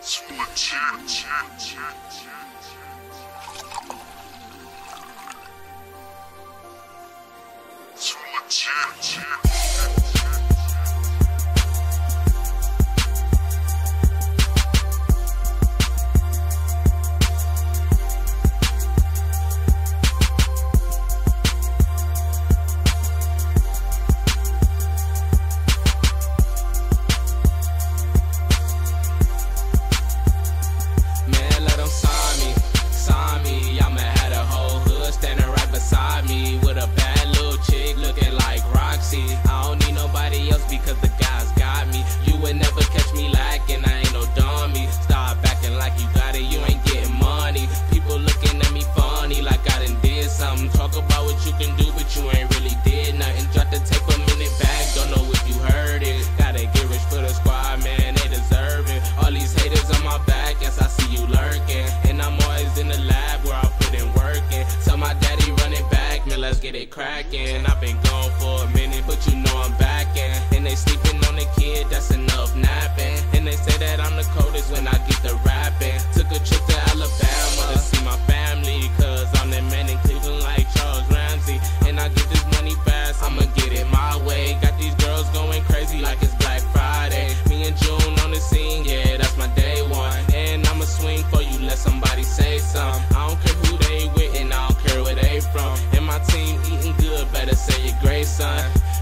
Man, get it cracking. I've been gone for a minute, but you know I'm back in. And they sleeping on the kid, that's enough napping. And they say that I'm the coldest when I get the rapping. Took a trip to Alabama to see my family, cause I'm the man in Cleveland like Charles Ramsey. And I get this money fast, I'ma get it my way. Got these girls going crazy like it's Black Friday. Me and June on the scene, yeah, that's my day one. And I'ma swing for you, let somebody say something.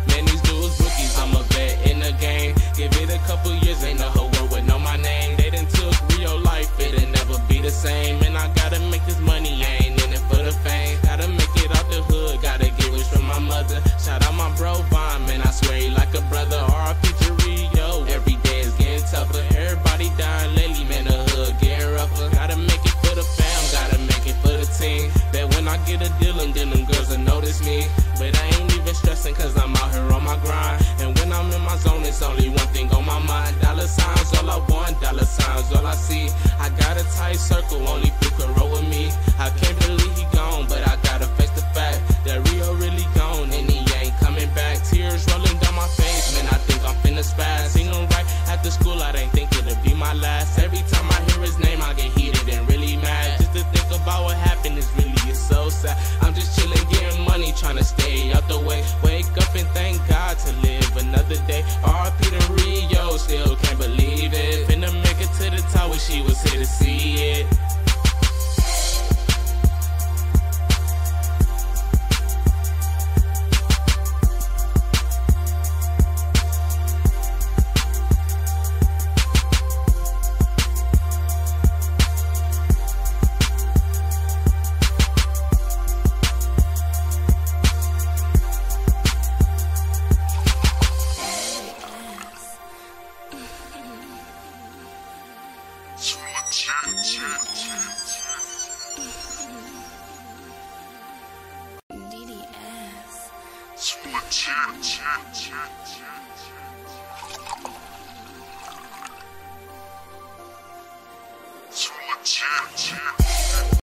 Man, these dudes rookies, I'm a vet in the game. Give it a couple years, ain't no whole world would know my name. They done took real life, it'll never be the same. And I gotta make this money, I ain't in it for the fame. Gotta make it out the hood, gotta get rich from my mother. Shout out my bro Vine, man, I swear he like a brother. R.I.P. Rio, every day is getting tougher. Everybody dying lately, man, the hood getting rougher. Gotta make it for the fam, gotta make it for the team. Bet when I get a deal, and then them girls will notice me. But I ain't even cause I'm out here on my grind. And when I'm in my zone, it's only one thing on my mind. Dollar signs, all I want, dollar signs, all I see. I got a tight circle, only few can roll with me. I can't believe he gone, but I gotta face the fact that Rio really gone, and he ain't coming back. Tears rolling down my face, man, I think I'm finna spaz. Seen him right after school, I didn't think it'd be my last. Every time I hear his name, I get heated and really mad. Just to think about what happened is really so sad. I'm just chilling, getting money, trying to stay out the way. See it. Switch,